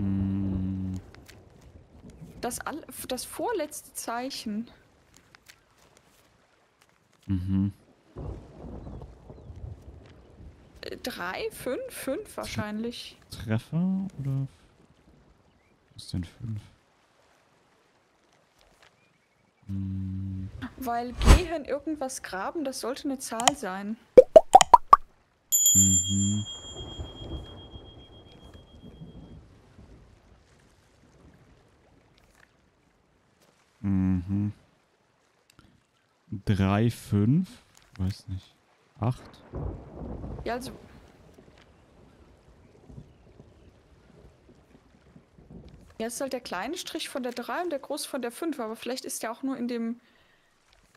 Hm, Das, all, das vorletzte Zeichen. mhm. Äh, Drei, fünf, fünf wahrscheinlich. Treffer oder? Was ist denn fünf? Hm, Weil gehen irgendwas graben, das sollte eine Zahl sein. 3, 5. Weiß nicht. 8. Ja, also. Jetzt ist halt der kleine Strich von der 3 und der große von der 5, aber vielleicht ist der auch nur in dem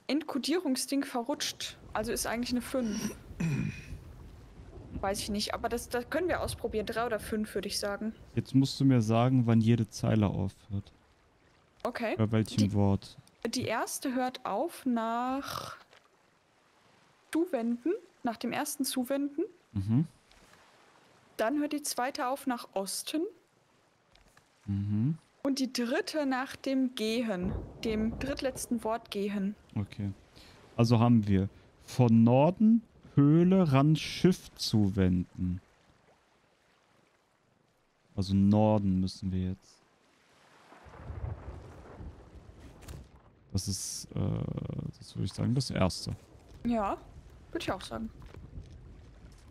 Endkodierungsding verrutscht. Also ist eigentlich eine 5. Weiß ich nicht, aber das, das können wir ausprobieren. 3 oder 5 würde ich sagen. Jetzt musst du mir sagen, wann jede Zeile aufhört. Okay. Bei welchem Die Wort? Die erste hört auf nach Zuwenden, nach dem ersten Zuwenden. Mhm. Dann hört die zweite auf nach Osten. Mhm. Und die dritte nach dem Gehen, dem drittletzten Wort Gehen. Okay. Also haben wir von Norden Höhle ran Schiff zuwenden. Also Norden müssen wir jetzt. Das ist, äh, das würde ich sagen, das erste. Ja, würde ich auch sagen.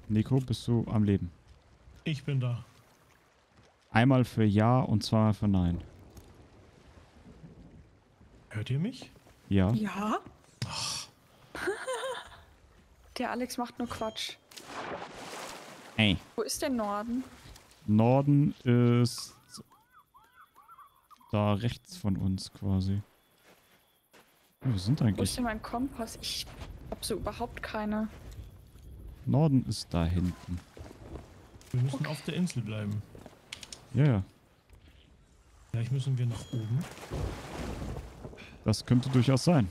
Nico, bist du am Leben? Ich bin da. Einmal für Ja und zweimal für Nein. Hört ihr mich? Ja. Ja? Der Alex macht nur Quatsch. Ey. Wo ist der Norden? Norden ist da rechts von uns quasi. Ja, wir sind Wo ist eigentlich. denn mein Kompass? Ich hab so überhaupt keine. Norden ist da hinten. Wir müssen auf der Insel bleiben. Ja, ja. Vielleicht müssen wir nach oben. Das könnte durchaus sein.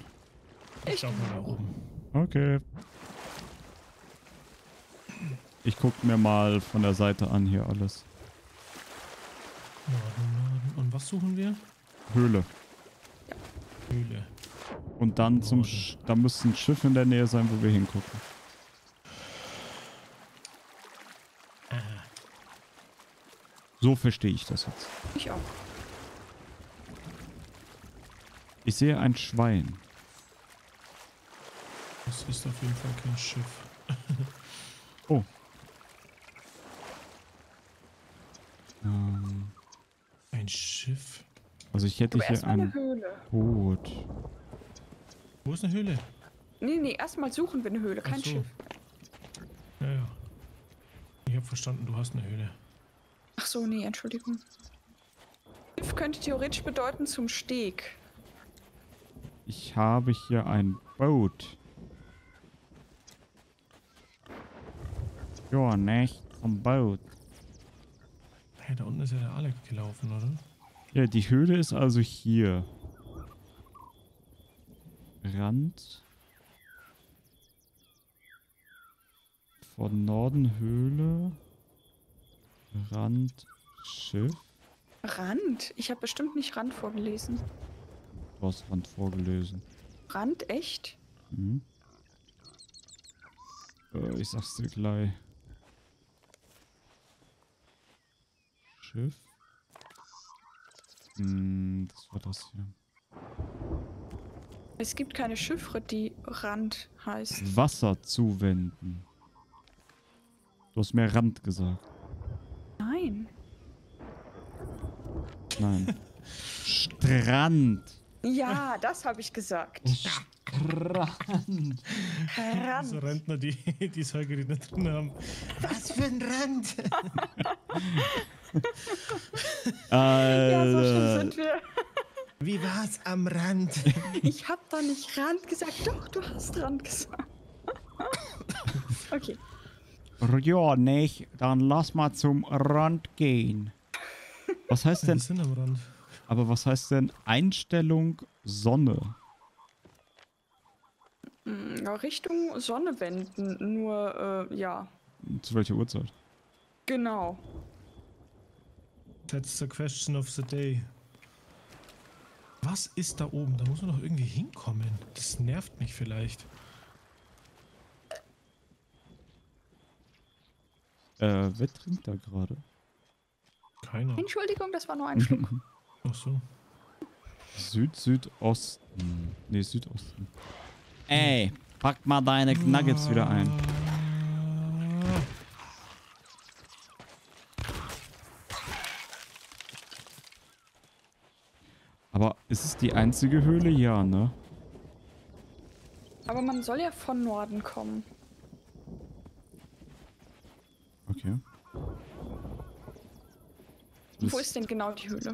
Ich glaube mal nach oben. Okay. Ich guck mir mal von der Seite an hier alles. Norden, Norden. Und was suchen wir? Höhle. Höhle. Und dann zum. Sch da müsste ein Schiff in der Nähe sein, wo wir hingucken. So verstehe ich das jetzt. Ich auch. Ich sehe ein Schwein. das ist auf jeden Fall kein Schiff. Oh. Ähm, Ein Schiff? also ich hätte hier ein Höhle. Boot. Wo ist eine Höhle? Nee, nee, erstmal suchen wir eine Höhle, kein so. Schiff. Ja, ja. Ich habe verstanden, du hast eine Höhle. Ach so, nee, Entschuldigung. Schiff könnte theoretisch bedeuten zum Steg. Ich habe hier ein Boot. Ja, nicht zum Boot. Hey, da unten ist ja der Alex gelaufen, oder? Ja, die Höhle ist also hier. Rand. Von Norden Höhle. Rand Schiff. Rand? Ich habe bestimmt nicht Rand vorgelesen. Du hast Rand vorgelesen. Rand, echt? Mhm. Äh, ich sag's dir gleich. Schiff. Hm, das war das hier. Es gibt keine Chiffre, die Rand heißt. Wasser zuwenden. Du hast mehr Rand gesagt. Nein. Nein. Strand. Ja, das habe ich gesagt. Strand. Diese Rand. Rentner, die die Säugeräte drin haben. Was für ein Rand! Ja, so schlimm sind wir. Wie war's am Rand? Ich habe da nicht Rand gesagt. Doch, du hast Rand gesagt. Okay. ja, nicht. Dann lass mal zum Rand gehen. Was heißt Wir denn, sind am Rand. aber was heißt denn Einstellung Sonne? Mm, ja, Richtung Sonne wenden. Nur, äh, ja. Zu welcher Uhrzeit? Genau. That's the question of the day. Was ist da oben? Da muss man doch irgendwie hinkommen. Das nervt mich vielleicht. Äh, wer trinkt da gerade? Keiner. Entschuldigung, das war nur ein Schluck. Ach so. Süd, Südosten. Nee, Südosten. Ey, pack mal deine Nuggets wieder ein. Aber ist es die einzige Höhle? Ja, ne? Aber man soll ja von Norden kommen. Okay. Wo ist denn genau die Höhle?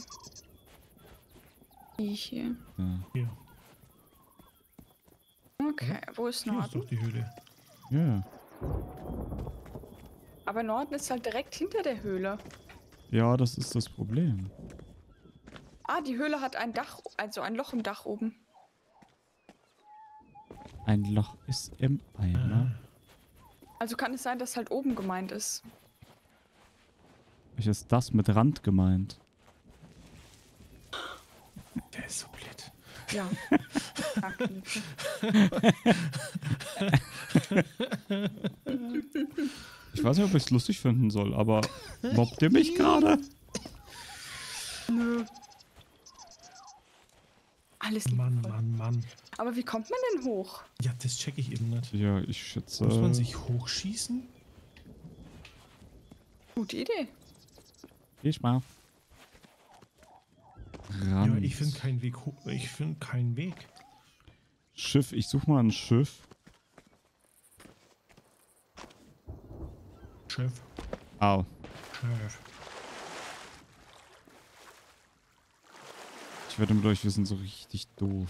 Die hier. Ja. Hier. Okay, wo ist Hier ist Norden? doch die Höhle. Ja. Aber Norden ist halt direkt hinter der Höhle. Ja, das ist das Problem. Ah, die Höhle hat ein Dach, also ein Loch im Dach oben. Ein Loch ist im Eimer. Also kann es sein, dass halt oben gemeint ist. Ich ist das mit Rand gemeint? Der ist so blöd. Ja. Ich weiß nicht, ob ich es lustig finden soll, aber mobbt ihr mich gerade? Nö. Alles. Mann, Mann, Mann. Aber wie kommt man denn hoch? Ja, das check ich eben nicht. Ja, ich schätze. Muss man sich hochschießen? Gute Idee. Viel Spaß. Ja, ich finde keinen Weg hoch. Ich finde keinen Weg. Schiff, ich suche mal ein Schiff. Chef. Au. Chef. Ich wette mit euch, wir sind so richtig doof.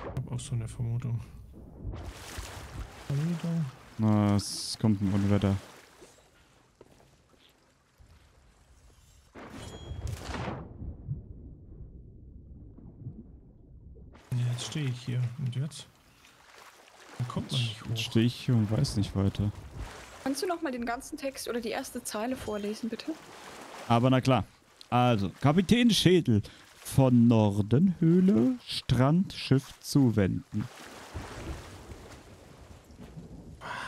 Ich habe auch so eine Vermutung. Vermutung? Na, es kommt ein Unwetter. Jetzt stehe ich hier. Und jetzt? Dann kommt man nicht Jetzt hoch. stehe ich hier und weiß nicht weiter. Kannst du noch mal den ganzen Text oder die erste Zeile vorlesen, bitte? Aber na klar. Also, Kapitän Schädel. Von Norden Höhle, Strand, Schiff zuwenden.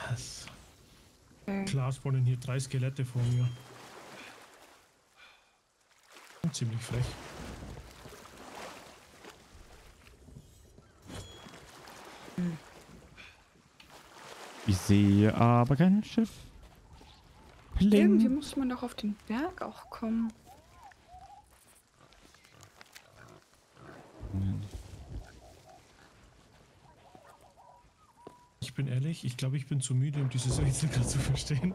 Was? Äh, Klar spawnen hier drei Skelette vor mir. Ziemlich frech. Sehe aber kein Schiff. irgendwie Pling. muss man doch auf den Berg auch kommen. Ich bin ehrlich, ich glaube, ich bin zu müde, um dieses Rätsel gerade zu verstehen.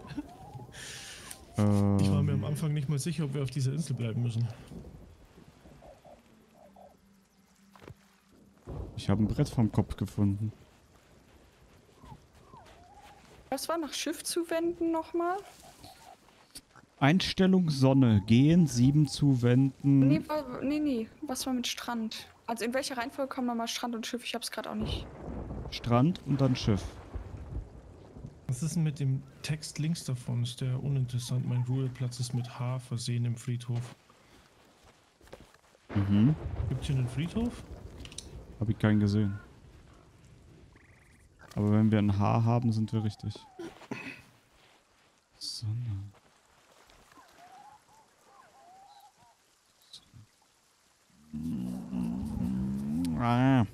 Ähm, Ich war mir am Anfang nicht mal sicher, ob wir auf dieser Insel bleiben müssen. ich habe ein Brett vom Kopf gefunden. Was war nach Schiff zuwenden nochmal? Einstellung Sonne. Gehen, 7 zuwenden. Nee, wa- nee, nee. Was war mit Strand? Also in welcher Reihenfolge kommen nochmal Strand und Schiff? Ich hab's gerade auch nicht. Strand und dann Schiff. Was ist denn mit dem Text links davon? Ist der uninteressant? Mein Ruheplatz ist mit H versehen im Friedhof. Mhm. Gibt hier einen Friedhof? Habe ich keinen gesehen. Aber wenn wir ein H haben, sind wir richtig. Sonne. Ah.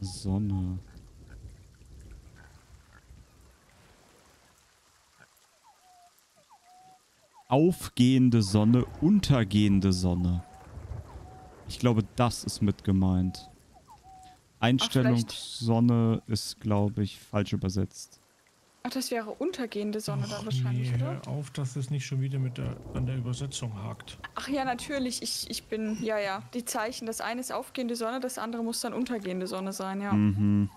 Sonne. Aufgehende Sonne, untergehende Sonne. Ich glaube, das ist mit gemeint. Einstellung vielleicht- Sonne ist, glaube ich, falsch übersetzt. Ach, das wäre untergehende Sonne dann Och, wahrscheinlich, nee, oder? hör auf, dass es nicht schon wieder mit der, an der Übersetzung hakt. Ach ja, natürlich. Ich, ich bin, ja, ja. Die Zeichen. Das eine ist aufgehende Sonne, das andere muss dann untergehende Sonne sein, ja. Mhm.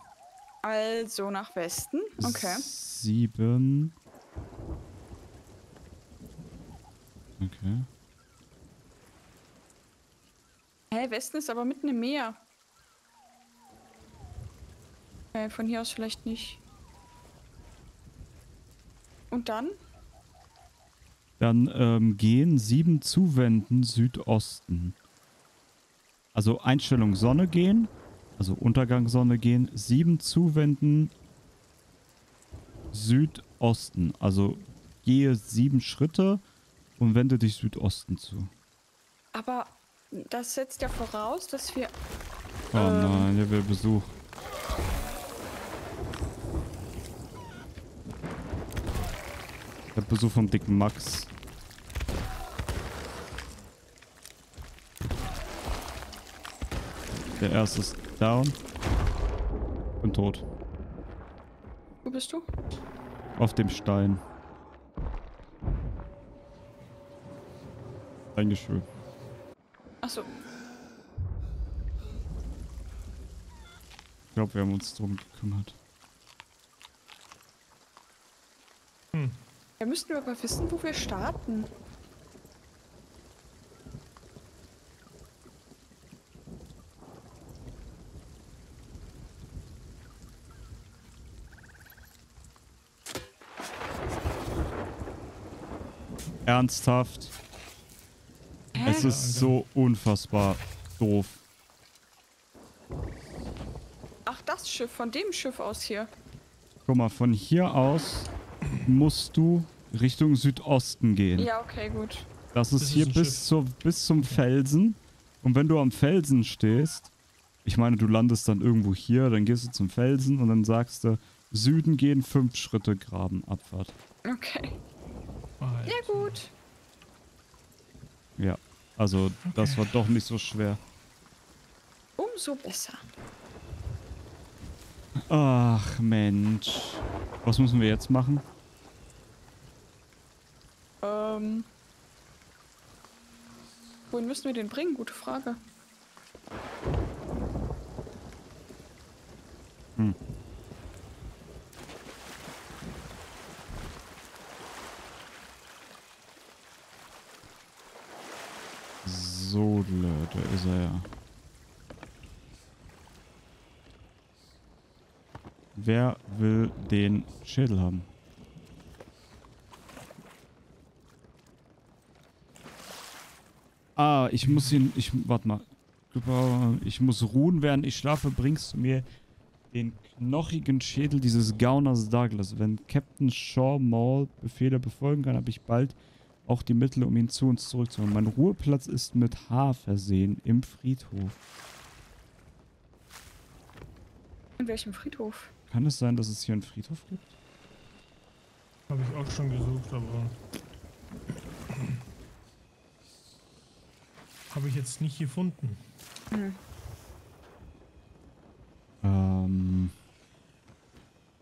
Also nach Westen. Okay. Sieben. Okay. Hä, Westen ist aber mitten im Meer. Äh, von hier aus vielleicht nicht. Und dann? Dann ähm, gehen sieben Zuwenden Südosten. Also Einstellung Sonne gehen, also Untergang Sonne gehen, sieben Zuwenden Südosten. Also gehe sieben Schritte und wende dich Südosten zu. Aber das setzt ja voraus, dass wir. Oh Ähm. nein, der will Besuch. Der Besuch vom dicken Max. Der erste ist down. Bin tot. Wo bist du? Auf dem Stein. Dankeschön. Achso. Ich glaube, wir haben uns drum gekümmert. Ja, müssten wir aber wissen, wo wir starten. Ernsthaft. Es ist so unfassbar doof. Ach, das Schiff, von dem Schiff aus hier. Guck mal, von hier aus musst du Richtung Südosten gehen. Ja, okay, gut. Das ist Das ist hier bis, zur, bis zum Felsen. Und wenn du am Felsen stehst, ich meine, du landest dann irgendwo hier, dann gehst du zum Felsen und dann sagst du, Süden gehen, fünf Schritte Graben, Abfahrt. Okay. Alter. Ja, gut. Ja, also das war doch nicht so schwer. Umso besser. Ach Mensch. Was müssen wir jetzt machen? Ähm. Wohin müssen wir den bringen? Gute Frage. Hm. So, da ist er ja. Wer will den Schädel haben? Ah, ich muss ihn. Ich. Warte mal. Ich muss ruhen, während ich schlafe. Bringst du mir den knochigen Schädel dieses Gauners Douglas. Wenn Captain Shaw Maul Befehle befolgen kann, habe ich bald auch die Mittel, um ihn zu uns zurückzuholen. Mein Ruheplatz ist mit Haar versehen im Friedhof. In welchem Friedhof? Kann es sein, dass es hier einen Friedhof gibt? Habe ich auch schon gesucht, aber. Habe ich jetzt nicht gefunden. Hm. Ähm.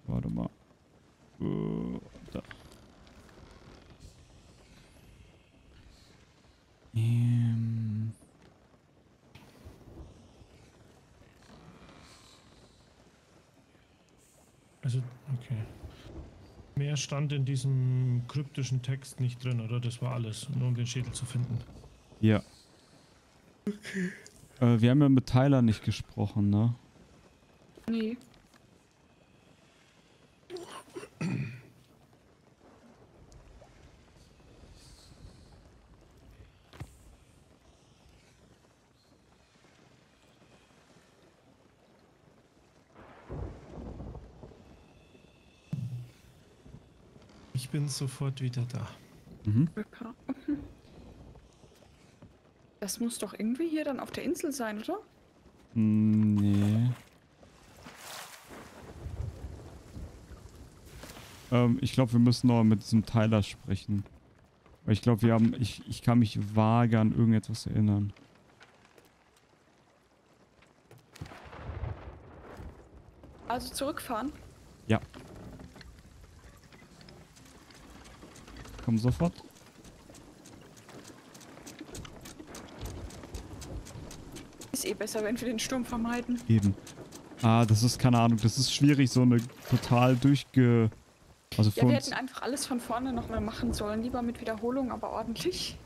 Warte mal. Äh, Ähm. Also, okay. Mehr stand in diesem kryptischen Text nicht drin, oder? Das war alles, nur um den Schädel zu finden. Ja. Äh, wir haben ja mit Tyler nicht gesprochen, ne? Nee. Bin sofort wieder da. Mhm. Mhm. Das muss doch irgendwie hier dann auf der Insel sein, oder? Nee. Ähm, ich glaube, wir müssen noch mit diesem Tyler sprechen. Weil ich glaube, wir haben. Ich, ich kann mich vage an irgendetwas erinnern. Also zurückfahren. Ja. Komm sofort. Ist eh besser, wenn wir den Sturm vermeiden. Eben. Ah, das ist keine Ahnung. Das ist schwierig, so eine total durchge. Also Ja, wir hätten einfach alles von vorne nochmal machen sollen. Lieber mit Wiederholung, aber ordentlich.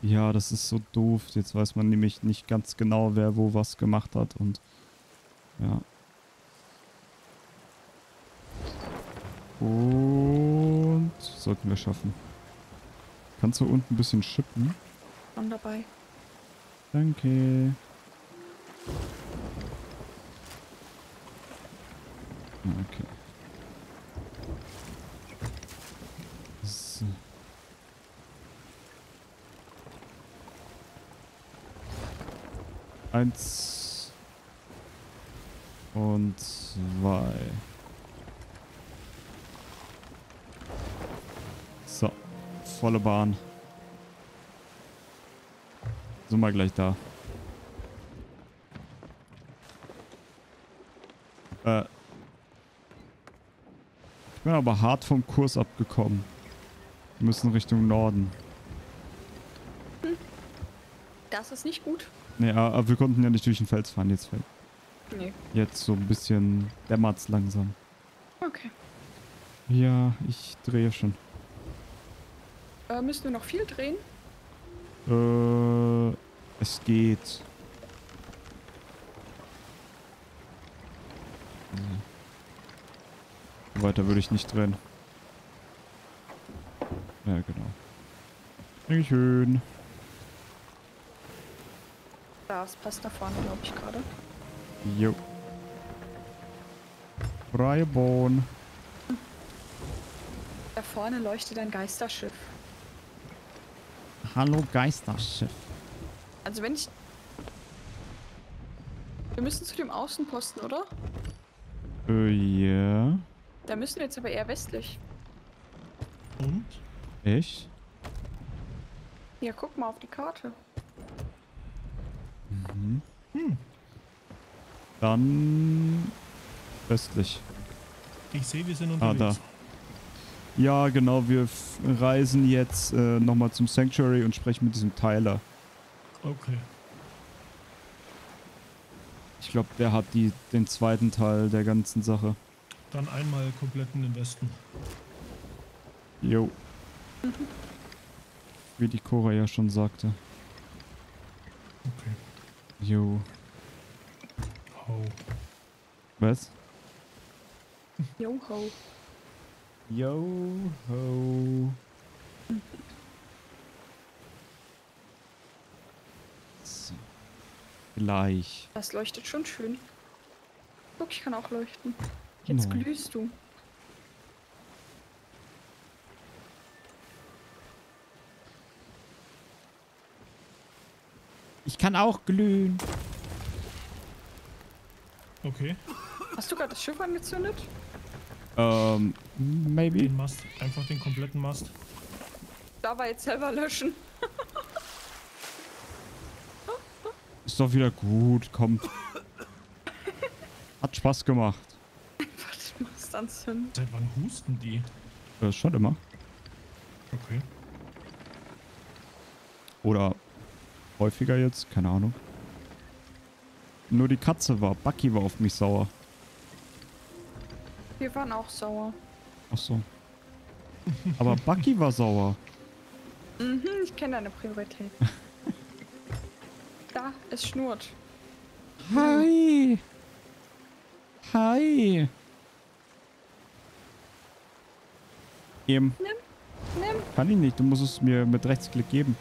Ja, das ist so doof. Jetzt weiß man nämlich nicht ganz genau, wer wo was gemacht hat und ja. Und sollten wir schaffen. Kannst du unten ein bisschen schippen? Schon dabei. Danke. Ah, Okay. So. Eins und zwei. So, volle Bahn. Sind wir gleich da. Äh. Ich bin aber hart vom Kurs abgekommen. Wir müssen Richtung Norden. Das ist nicht gut. Nee, aber wir konnten ja nicht durch den Fels fahren. Jetzt, fällt- Nee. jetzt so ein bisschen dämmert's langsam. Okay. Ja, ich drehe schon. Müssen wir noch viel drehen? Äh, es geht. Nee. Weiter würde ich nicht drehen. Ja, genau. Dankeschön. Das passt da vorne, glaube ich, gerade. Jo. Freie Bahn. Da vorne leuchtet ein Geisterschiff. Hallo Geisterschiff. Also wenn ich... Wir müssen zu dem Außenposten, oder? Äh, ja. Da müssen wir jetzt aber eher westlich. Und? Echt? Ja, guck mal auf die Karte. Mhm. Hm. Dann westlich. Ich sehe, wir sind Ah, unterwegs. da. Ja, genau. Wir f- reisen jetzt äh, nochmal zum Sanctuary und sprechen mit diesem Tyler. Okay. Ich glaube, der hat die, den zweiten Teil der ganzen Sache. Dann einmal komplett in den Westen. Jo. Wie die Cora ja schon sagte. Okay. Jo. Oh. Was? Yo ho. Yo ho. So. Gleich. Das leuchtet schon schön. Guck, ich kann auch leuchten. Jetzt No. glühst du. Ich kann auch glühen. Okay. Hast du gerade das Schiff angezündet? Ähm, maybe. Den Mast. Einfach den kompletten Mast. Da war jetzt selber löschen. Ist doch wieder gut, komm. Hat Spaß gemacht. Was machst du anzünden? Seit wann husten die? Ist schon immer. Okay. Oder häufiger jetzt, keine Ahnung. Nur die Katze war. Bucky war auf mich sauer. Wir waren auch sauer. Ach so. Aber Bucky war sauer. Mhm, ich kenne deine Priorität. da, es schnurrt. Hi. Hi. Eben. Nimm. Kann ich nicht. Du musst es mir mit Rechtsklick geben.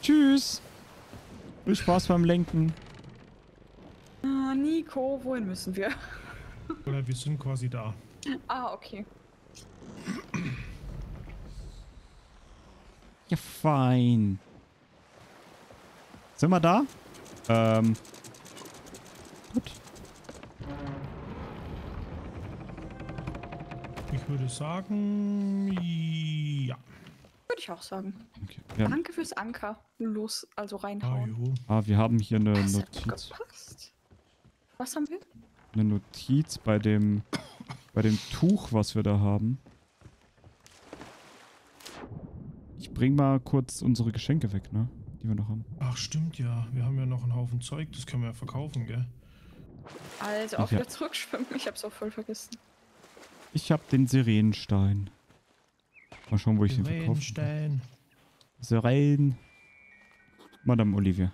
Tschüss. Viel Spaß beim Lenken. Ah, Nico, wohin müssen wir? Oder wir sind quasi da. ah, okay. Ja, fein. Sind wir da? Ähm. Gut. Ich würde sagen, ja. Würde ich auch sagen. Okay. Ja. Danke fürs Anker. Los, also Ah, reinhauen. jo. Ah, wir haben hier eine Das hat gut Notiz. gepasst. Was haben wir? Eine Notiz bei dem bei dem Tuch, was wir da haben. Ich bring mal kurz unsere Geschenke weg, ne? Die wir noch haben. Ach, stimmt ja. Wir haben ja noch einen Haufen Zeug. Das können wir ja verkaufen, gell? Also auch wieder zurückschwimmen. Ich hab's auch voll vergessen. Ich hab den Sirenenstein. Mal schauen, wo ich den verkaufe. Rennstein. So rein. Madame Olivia.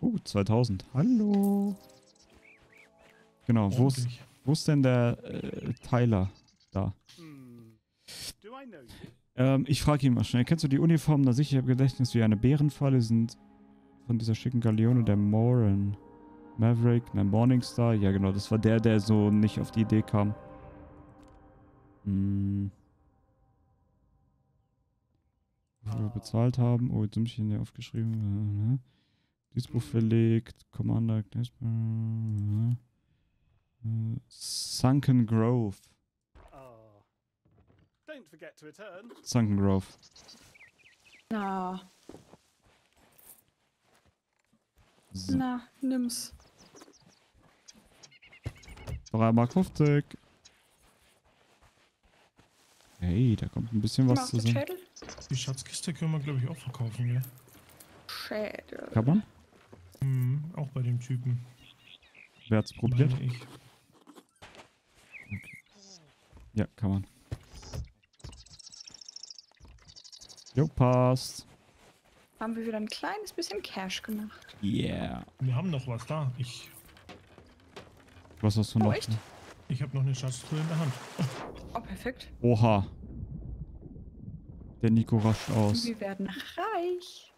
Oh, 2000. Hallo. Genau, wo ist, wo ist denn der äh, Tyler? Da. Ähm, ich frage ihn mal schnell. Kennst du die Uniformen da sicher im Gedächtnis wie eine Bärenfalle sind von dieser schicken Galeone der Moran? Maverick, ne Morningstar. Ja, genau, das war der, der so nicht auf die Idee kam. Hm. Wie viel wir bezahlt haben. Oh, jetzt habe ich hier aufgeschrieben. Buch verlegt. Commander. Äh, Sunken Grove. Ah. Don't forget to return. Sunken Grove. Na, So. na, nimm's. 3 Mark 50. Hey, da kommt ein bisschen was zusammen. Schädel. Die Schatzkiste können wir, glaube ich, auch verkaufen, ja. Schädel. Kann man? Hm, auch bei dem Typen. Wer hat's probiert? Meine ich. Ja, kann man. Jo, passt. Haben wir wieder ein kleines bisschen Cash gemacht. Yeah. Wir haben noch was da. Ich, Was hast du Oh, noch? echt? ich habe noch eine Schatztruhe in der Hand. Oh, perfekt. Oha. Der Nico rascht aus. Wir werden reich.